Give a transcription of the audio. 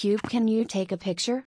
cube can you take a picture?